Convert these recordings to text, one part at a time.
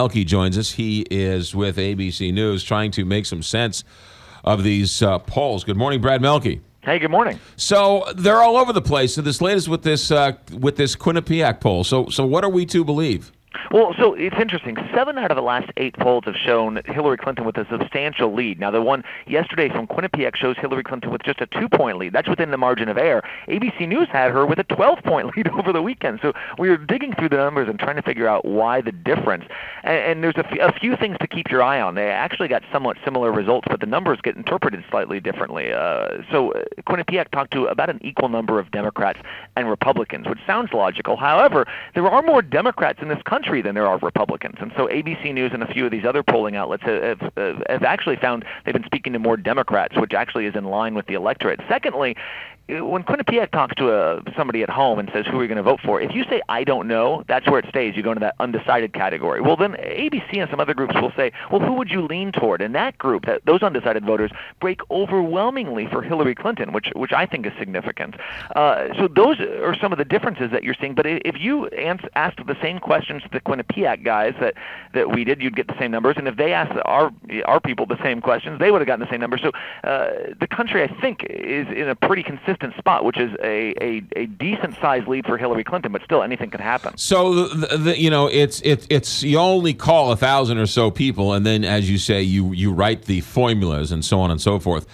Mielke joins us. He is with ABC News trying to make some sense of these uh, polls. Good morning, Brad Mielke. Hey, good morning. So they're all over the place. So this latest with this uh, with this Quinnipiac poll. So so what are we to believe? Well, so it's interesting. Seven out of the last eight polls have shown Hillary Clinton with a substantial lead. Now, the one yesterday from Quinnipiac shows Hillary Clinton with just a two point lead. That's within the margin of error. ABC News had her with a 12 point lead over the weekend. So we were digging through the numbers and trying to figure out why the difference. And, and there's a, f- a few things to keep your eye on. They actually got somewhat similar results, but the numbers get interpreted slightly differently. Uh, so uh, Quinnipiac talked to about an equal number of Democrats and Republicans, which sounds logical. However, there are more Democrats in this country than there are Republicans. And so ABC News and a few of these other polling outlets have, have, have actually found they've been speaking to more Democrats, which actually is in line with the electorate. Secondly, when Quinnipiac talks to a, somebody at home and says, who are you going to vote for? If you say, I don't know, that's where it stays. You go into that undecided category. Well, then ABC and some other groups will say, well, who would you lean toward? And that group, that, those undecided voters, break overwhelmingly for Hillary Clinton, which, which I think is significant. Uh, so those are some of the differences that you're seeing. But if you asked the same questions to the Quinnipiac guys that, that we did, you'd get the same numbers. And if they asked our, our people the same questions, they would have gotten the same numbers. So uh, the country, I think, is in a pretty consistent consistent spot, which is a, a, a decent sized lead for Hillary Clinton, but still anything can happen. So the, the, you know it's it's it's you only call a thousand or so people, and then as you say, you you write the formulas and so on and so forth.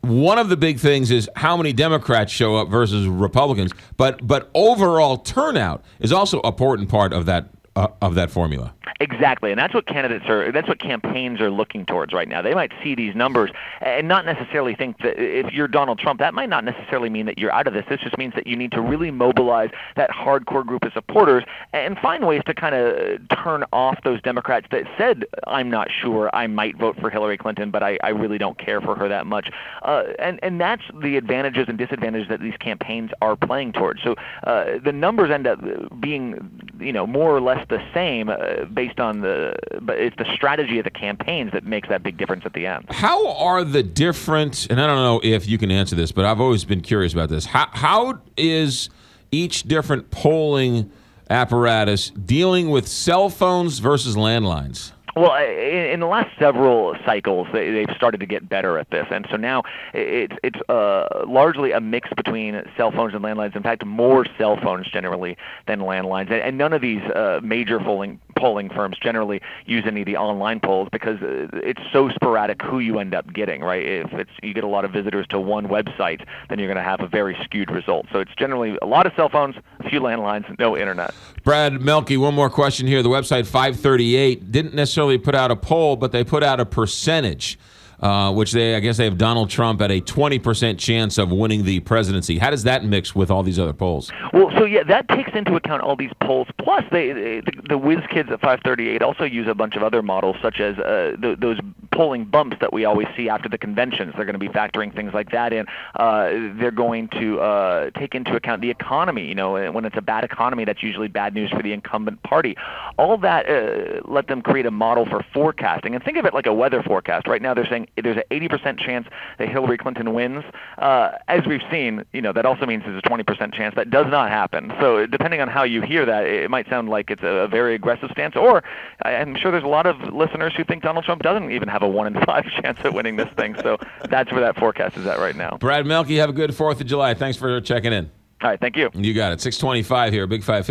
One of the big things is how many Democrats show up versus Republicans, but but overall turnout is also a important part of that uh, of that formula. Exactly, and that's what candidates are. That's what campaigns are looking towards right now. They might see these numbers and not necessarily think that if you're Donald Trump, that might not necessarily mean that you're out of this. This just means that you need to really mobilize that hardcore group of supporters and find ways to kind of turn off those Democrats that said, "I'm not sure, I might vote for Hillary Clinton, but I, I really don't care for her that much." Uh, and and that's the advantages and disadvantages that these campaigns are playing towards. So uh, the numbers end up being, you know, more or less the same uh, based based on the but it's the strategy of the campaigns that makes that big difference at the end. How are the different and I don't know if you can answer this, but I've always been curious about this. How how is each different polling apparatus dealing with cell phones versus landlines? Well, in the last several cycles, they've started to get better at this, and so now it's it's uh, largely a mix between cell phones and landlines. In fact, more cell phones generally than landlines, and none of these uh, major polling polling firms generally use any of the online polls because uh, it's so sporadic who you end up getting. Right? If it's you get a lot of visitors to one website, then you're going to have a very skewed result. So it's generally a lot of cell phones, a few landlines, no internet. Brad Mielke, one more question here. The website 538 didn't necessarily necessarily put out a poll, but they put out a percentage. Uh, which they, I guess, they have Donald Trump at a 20% chance of winning the presidency. How does that mix with all these other polls? Well, so yeah, that takes into account all these polls. Plus, they, they the, the whiz kids at 538 also use a bunch of other models, such as uh, those polling bumps that we always see after the conventions. They're going to be factoring things like that in. Uh, they're going to uh, take into account the economy. You know, when it's a bad economy, that's usually bad news for the incumbent party. All that uh, let them create a model for forecasting. And think of it like a weather forecast. Right now, they're saying there's an 80% chance that Hillary Clinton wins. Uh, as we've seen, you know, that also means there's a 20% chance that does not happen. So depending on how you hear that, it might sound like it's a very aggressive stance, or I'm sure there's a lot of listeners who think Donald Trump doesn't even have a one in five chance at winning this thing. So that's where that forecast is at right now. Brad Mielke, have a good Fourth of July. Thanks for checking in. All right, thank you. You got it. 625 here, Big 550.